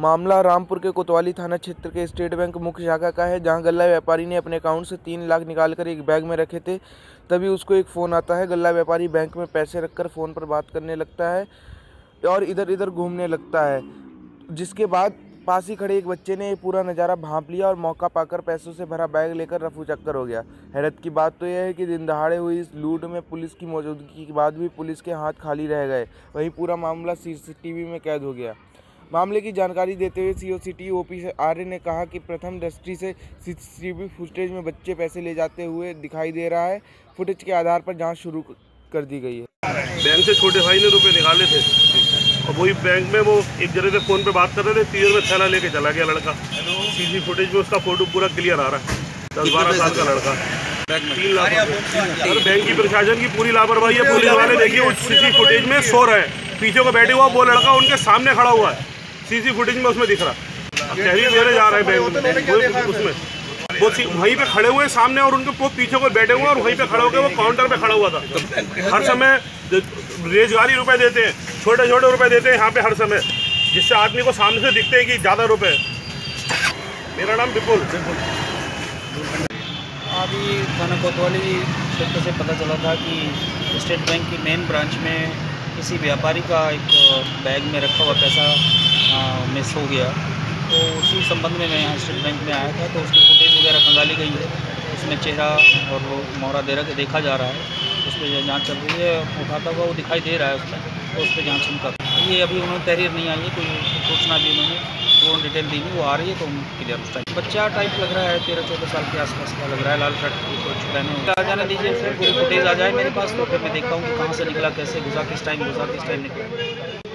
मामला रामपुर के कोतवाली थाना क्षेत्र के स्टेट बैंक मुख्य शाखा का है, जहाँ गल्ला व्यापारी ने अपने अकाउंट से तीन लाख निकालकर एक बैग में रखे थे। तभी उसको एक फ़ोन आता है, गल्ला व्यापारी बैंक में पैसे रखकर फ़ोन पर बात करने लगता है और इधर इधर घूमने लगता है। जिसके बाद पास ही खड़े एक बच्चे ने पूरा नज़ारा भांप लिया और मौका पाकर पैसों से भरा बैग लेकर रफू चक्कर हो गया। हैरत की बात तो यह है कि दिन दहाड़े हुई इस लूट में पुलिस की मौजूदगी के बाद भी पुलिस के हाथ खाली रह गए। वहीं पूरा मामला सीसीटीवी में कैद हो गया। मामले की जानकारी देते हुए सी ओ सी टी ओ पी आर्य ने कहा कि प्रथम दृष्टि से सीसीटीवी फुटेज में बच्चे पैसे ले जाते हुए दिखाई दे रहा है। फुटेज के आधार पर जाँच शुरू कर दी गई है। बैंक से छोटे भाई ने रुपए निकाले थे। और वही बैंक में वो एक जने से फ़ोन पे बात कर रहे थे तीर में थैला लेके चला गया लड़का। सीसी फुटेज में उसका फ़ोटो पूरा क्लियर आ रहा है। दस बारह साल का लड़का। तीन लाख। बैंक की प्रशासन की पूरी लापरवाही है। पुलिस वाले देखिए उस सीसी फुटेज में सो रहे हैं। पीछे को बैठे हुआ वो लड़का उनके सामने खड़ा हुआ है। सीसी फुटेज में उसमें दिख रहा। तहरीर देने जा रहे हैं उसमें। वो वहीं पे खड़े हुए सामने और उनके पीछे को बैठे हुए और वहीं पे खड़ा होकर वो काउंटर पे खड़ा हुआ था। हर समय रेजगारी रुपए देते हैं छोटे छोटे रुपए देते हैं यहाँ पे हर समय जिससे आदमी को सामने से दिखते हैं कि ज़्यादा रुपए। मेरा नाम विपुल। अभी थाना कोतवाली क्षेत्र से पता चला था कि स्टेट बैंक की मेन ब्रांच में किसी व्यापारी का एक बैग में रखा हुआ पैसा मिस हो गया। तो उसी संबंध में मैं यहाँ स्टेट बैंक में आया था तो उसकी फुटेज वगैरह खंगाली गई है। उसमें चेहरा और वो मोहरा दे रहा देखा जा रहा है। उस पर जाँच चल रही है, उठाता हुआ वो दिखाई दे रहा है उसमें तो उस पर जाँच हम कर ये अभी उन्होंने तहरीर नहीं आई है, कोई सूचना भी उन्होंने पूर्ण डिटेल दी नहीं, वो आ रही है तो हम क्लियर उस टाइम बच्चा टाइप लग रहा है तेरह चौदह साल के आसपास का लग रहा है, लाल शर्ट कुछ पहने आ जाने दीजिए, फिर पूरी फुटेज आ जाए मेरे पास तो फिर मैं देखता हूँ कि कहाँ से निकला, कैसे घुसा, किस टाइम घुसा, किस टाइम निकला।